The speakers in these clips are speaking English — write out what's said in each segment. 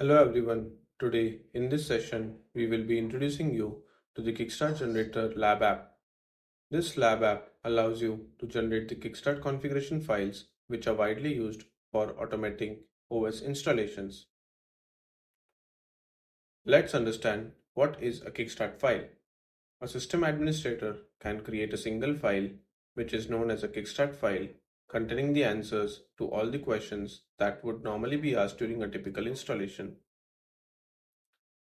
Hello everyone. Today in this session we will be introducing you to the Kickstart Generator Lab app. This lab app allows you to generate the Kickstart configuration files which are widely used for automating OS installations. Let's understand what is a Kickstart file. A system administrator can create a single file which is known as a Kickstart file containing the answers to all the questions that would normally be asked during a typical installation.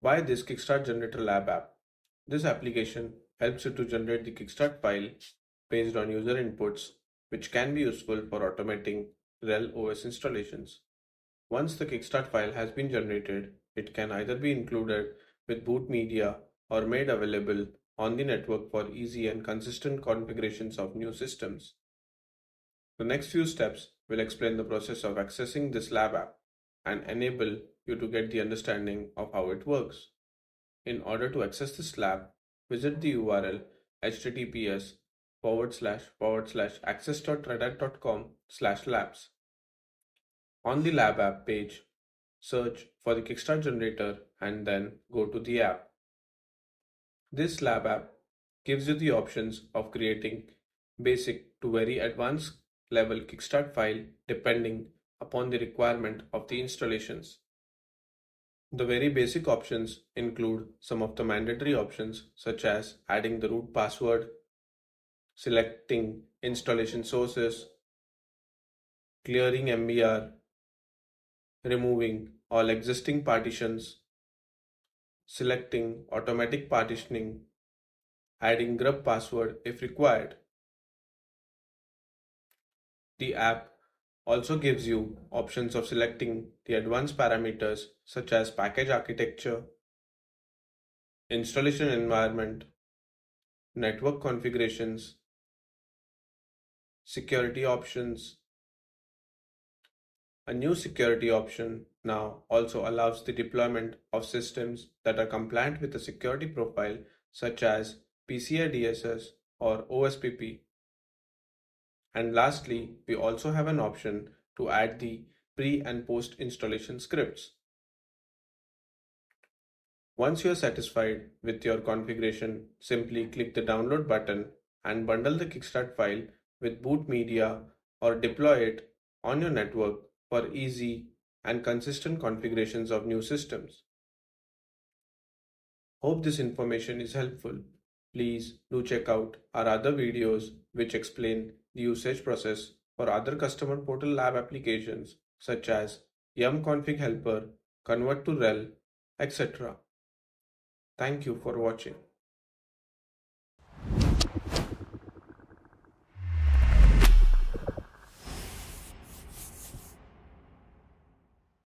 Why this Kickstart Generator Lab app? This application helps you to generate the Kickstart file based on user inputs, which can be useful for automating RHEL OS installations. Once the Kickstart file has been generated, it can either be included with boot media or made available on the network for easy and consistent configurations of new systems. The next few steps will explain the process of accessing this lab app and enable you to get the understanding of how it works. In order to access this lab, visit the URL https forward slash forward slash access.redhat.com slash labs. On the lab app page, search for the Kickstart generator and then go to the app. This lab app gives you the options of creating basic to very advanced level Kickstart file depending upon the requirement of the installations. The very basic options include some of the mandatory options such as adding the root password, selecting installation sources, clearing MBR, removing all existing partitions, selecting automatic partitioning, adding grub password if required, the app also gives you options of selecting the advanced parameters such as package architecture, installation environment, network configurations, security options. A new security option now also allows the deployment of systems that are compliant with a security profile such as PCI DSS or OSPP and lastly, we also have an option to add the pre and post installation scripts. Once you are satisfied with your configuration, simply click the download button and bundle the Kickstart file with boot media or deploy it on your network for easy and consistent configurations of new systems. Hope this information is helpful. Please do check out our other videos which explain the usage process for other customer portal lab applications such as yum config helper, convert to RHEL, etc. Thank you for watching.